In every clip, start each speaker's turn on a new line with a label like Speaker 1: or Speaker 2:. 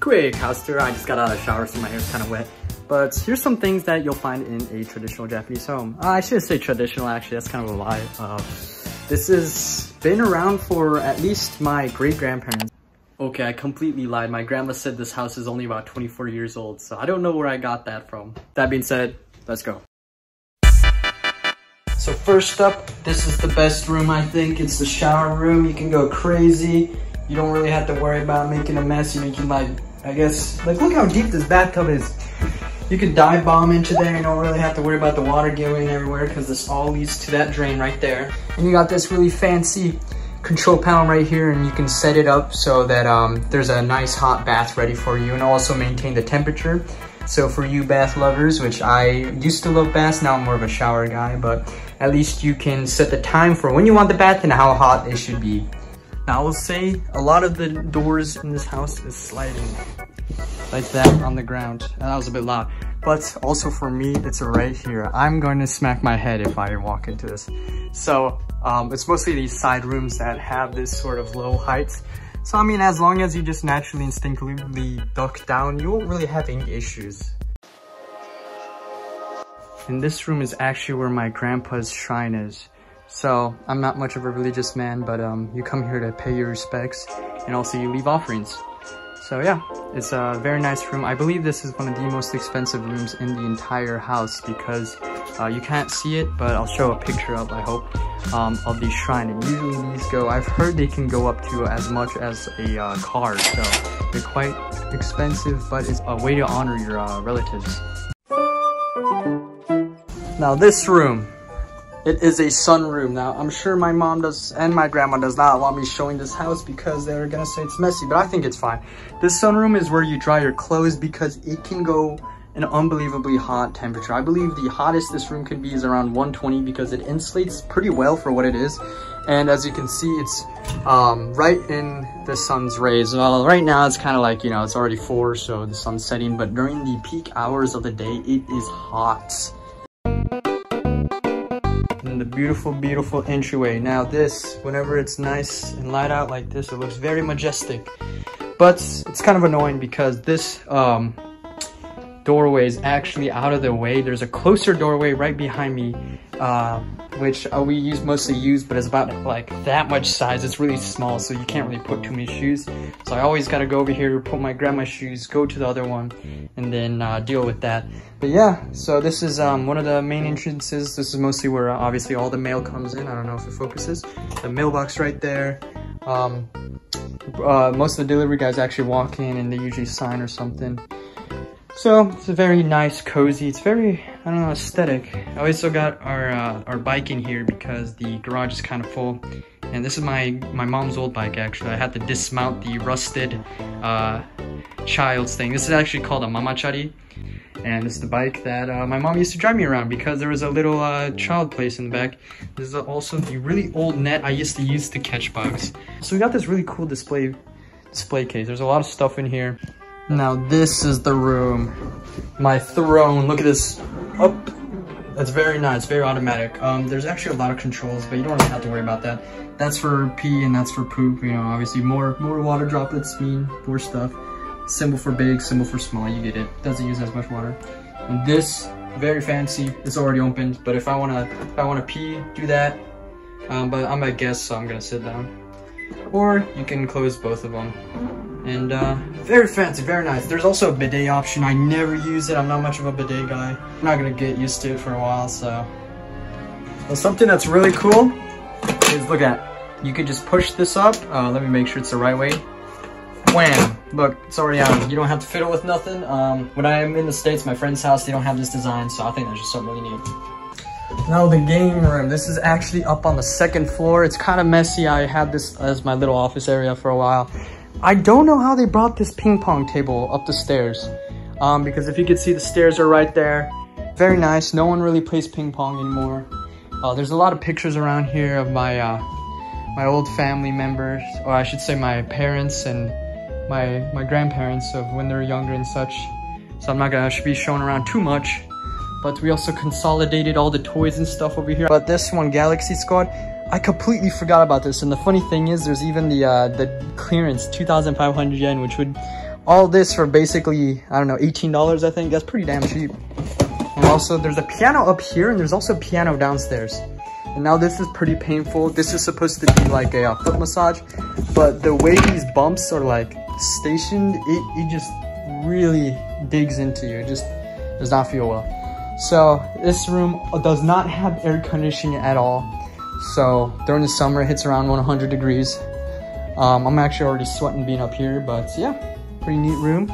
Speaker 1: quick house tour. I just got out of the shower, so my hair's kind of wet. But here's some things that you'll find in a traditional Japanese home. Uh, I shouldn't say traditional, actually, that's kind of a lie. Uh, this has been around for at least my great-grandparents. Okay, I completely lied. My grandma said this house is only about 24 years old, so I don't know where I got that from. That being said, let's go. So first up, this is the best room, I think. It's the shower room. You can go crazy. You don't really have to worry about making a mess. You can like, I guess, like look how deep this bathtub is. You can dive bomb into there. You don't really have to worry about the water going everywhere because this all leads to that drain right there. And you got this really fancy control panel right here and you can set it up so that um, there's a nice hot bath ready for you and also maintain the temperature. So for you bath lovers, which I used to love baths, now I'm more of a shower guy, but at least you can set the time for when you want the bath and how hot it should be. Now I will say a lot of the doors in this house is sliding like that on the ground. That was a bit loud. But also for me, it's right here. I'm going to smack my head if I walk into this. So um, it's mostly these side rooms that have this sort of low height. So I mean, as long as you just naturally instinctively duck down, you won't really have any issues. And this room is actually where my grandpa's shrine is. So I'm not much of a religious man, but um, you come here to pay your respects and also you leave offerings. So yeah, it's a very nice room. I believe this is one of the most expensive rooms in the entire house because uh, you can't see it, but I'll show a picture up, I hope, um, of the shrine. And usually these go, I've heard they can go up to as much as a uh, car, so they're quite expensive, but it's a way to honor your uh, relatives. Now this room, it is a sunroom. Now, I'm sure my mom does and my grandma does not want me showing this house because they're gonna say it's messy, but I think it's fine. This sunroom is where you dry your clothes because it can go an unbelievably hot temperature. I believe the hottest this room could be is around 120 because it insulates pretty well for what it is. And as you can see, it's um, right in the sun's rays. Well, right now it's kind of like, you know, it's already four, so the sun's setting, but during the peak hours of the day, it is hot the beautiful, beautiful entryway. Now this, whenever it's nice and light out like this, it looks very majestic. But it's kind of annoying because this um, doorway is actually out of the way. There's a closer doorway right behind me, uh, which uh, we use mostly use, but it's about like that much size. It's really small, so you can't really put too many shoes. So I always gotta go over here, put my grandma's shoes, go to the other one, and then uh, deal with that. But yeah, so this is um, one of the main entrances. This is mostly where uh, obviously all the mail comes in. I don't know if it focuses. The mailbox right there. Um, uh, most of the delivery guys actually walk in and they usually sign or something. So it's a very nice, cozy. It's very, I don't know, aesthetic. I also got our uh, our bike in here because the garage is kind of full. And this is my my mom's old bike actually. I had to dismount the rusted uh, child's thing. This is actually called a mamachari. And this is the bike that uh, my mom used to drive me around because there was a little uh, child place in the back. This is also the really old net I used to use to catch bugs. So we got this really cool display display case. There's a lot of stuff in here. Now this is the room. My throne, look at this. Up. That's very nice, very automatic. Um, there's actually a lot of controls, but you don't really have to worry about that. That's for pee and that's for poop, you know, obviously more, more water droplets mean more stuff. Symbol for big, symbol for small, you get it. Doesn't use as much water. And this, very fancy, it's already opened, but if I wanna, if I wanna pee, do that. Um, but I'm a guest, so I'm gonna sit down. Or you can close both of them. And uh, very fancy, very nice. There's also a bidet option. I never use it. I'm not much of a bidet guy. I'm not gonna get used to it for a while, so. Well, something that's really cool is, look at, you could just push this up. Uh, let me make sure it's the right way. Wham! Look, it's already on. You don't have to fiddle with nothing. Um, when I'm in the States, my friend's house, they don't have this design, so I think that's just something really neat. Now the game room. This is actually up on the second floor. It's kind of messy. I had this as my little office area for a while. I don't know how they brought this ping pong table up the stairs. Um, because if you could see the stairs are right there. Very nice. No one really plays ping pong anymore. Uh, there's a lot of pictures around here of my uh, my old family members, or I should say my parents and my my grandparents of when they were younger and such. So I'm not gonna be showing around too much. But we also consolidated all the toys and stuff over here. But this one, Galaxy Squad, I completely forgot about this. And the funny thing is, there's even the uh, the clearance, 2,500 yen, which would all this for basically, I don't know, $18, I think. That's pretty damn cheap. And also, there's a piano up here, and there's also a piano downstairs. And now this is pretty painful. This is supposed to be like a, a foot massage, but the way these bumps are like stationed, it, it just really digs into you. It just does not feel well. So this room does not have air conditioning at all. So during the summer, it hits around 100 degrees. Um, I'm actually already sweating being up here, but yeah, pretty neat room.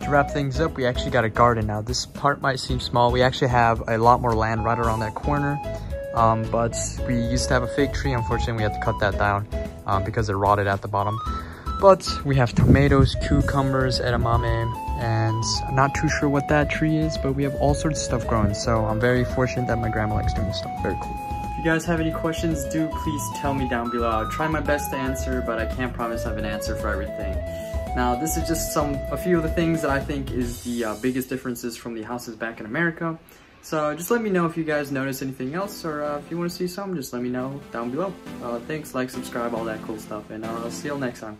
Speaker 1: To wrap things up, we actually got a garden now. This part might seem small. We actually have a lot more land right around that corner. Um, but we used to have a fig tree. Unfortunately, we had to cut that down um, because it rotted at the bottom. But we have tomatoes, cucumbers, edamame, and I'm not too sure what that tree is, but we have all sorts of stuff growing. So I'm very fortunate that my grandma likes doing this stuff. Very cool. If you guys have any questions, do please tell me down below. I'll try my best to answer, but I can't promise I have an answer for everything. Now, this is just some a few of the things that I think is the uh, biggest differences from the houses back in America. So just let me know if you guys notice anything else or uh, if you want to see some, just let me know down below. Uh, thanks, like, subscribe, all that cool stuff, and uh, I'll see you next time.